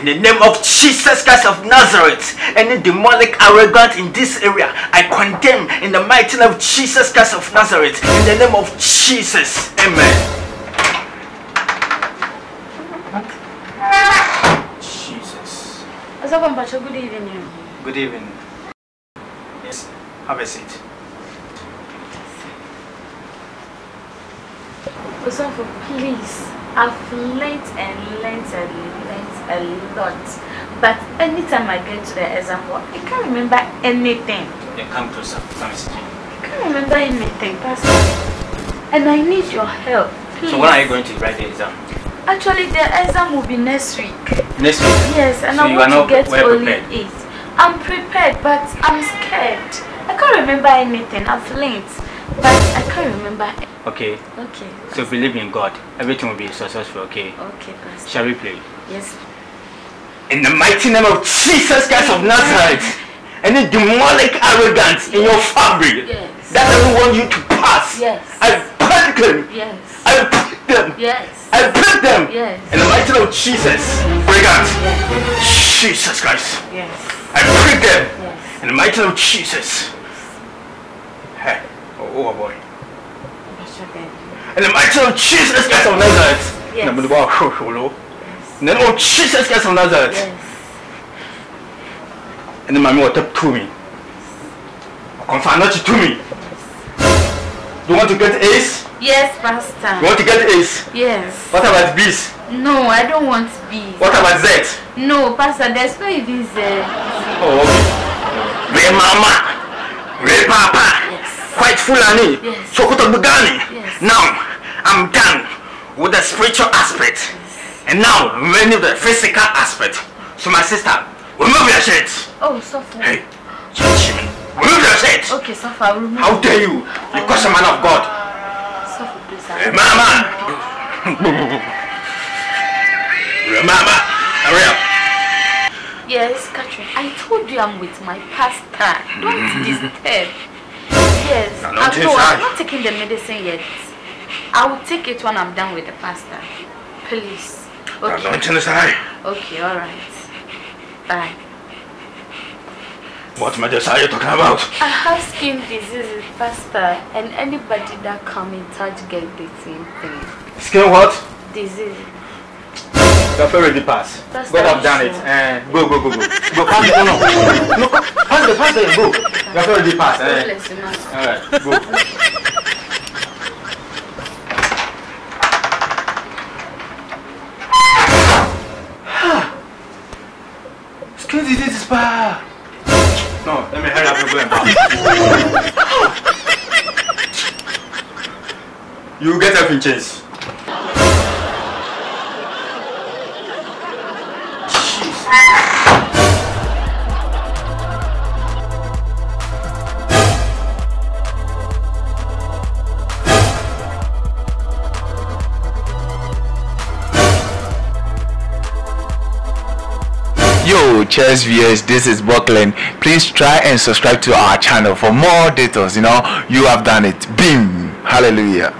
In the name of Jesus Christ of Nazareth, any demonic arrogance in this area, I condemn in the mighty name of Jesus Christ of Nazareth. In the name of Jesus. Amen. Jesus. Osofo Mpacho, good evening. Good evening. Yes, have a seat. Osofo, please. I've learnt and learnt and learnt a lot. But anytime I get to the example, I can't remember anything. Come closer. Come sit. I can't remember anything, Pastor. And I need your help. Please. So when are you going to write the exam? Actually, the exam will be next week. Next week. Yes, and So I want to get well only eight. I'm prepared, but I'm scared. I can't remember anything. I've learnt, but I can't remember. Okay. Okay. So believe in God. Everything will be successful. Okay. Okay, Pastor. Shall we play? Yes. In the mighty name of Jesus Christ of Nazareth, any demonic arrogance in your family Yes. that doesn't want you to pass, Yes. I break them. Yes. I break them. Yes. I break them. Yes. In the mighty name of Jesus, break out. Jesus Christ, Yes. I break them. Yes. In the mighty name of Jesus. Oh, oh boy. In the mighty name of Jesus Christ of Nazareth. Yes. In the name of in the name of Jesus Christ of Nazareth. Yes. And then mommy will talk to me. Confirm not to me. Do you want to get A's? Yes, Pastor. You want to get A's? Yes. What about B's? No, I don't want bees. What about Z? No, Pastor, there's no even eh. Z. Oh, okay. Re mama. Fulani. Yes. Sokoto Bugani. Yes. Now, I'm done with the spiritual aspect. And now, ready with the physical aspect. So my sister, remove your shirt. Oh, suffer. Hey, Chimmy, remove your shirt. Okay. I'll remove. How dare you? You curse a man of God. Suffer, please. Hey, mama. Mama. Hurry up. Yes, Catherine. I told you I'm with my pastor. Don't disturb. Yes. No, I'm, not no. I'm not taking the medicine yet. I will take it when I'm done with the pasta. Please. Okay. is high. Okay, alright. Bye. What medicine are you talking about? I have skin diseases, pastor, and anybody that come in touch get the same thing. Skin what? Disease. You have already passed. That's God have done it. Eh, go, go, go, go. Go, pass it. No, no. No, pass it, pass it. Go. You have already passed. Eh. You, man. Alright, go. Skin disease is bad. No, let me hurry up and go and bath. You get up in chase. Yo, cheers viewers, this is Buckland. Please try and subscribe to our channel for more details. You know, you have done it. Beam. Hallelujah.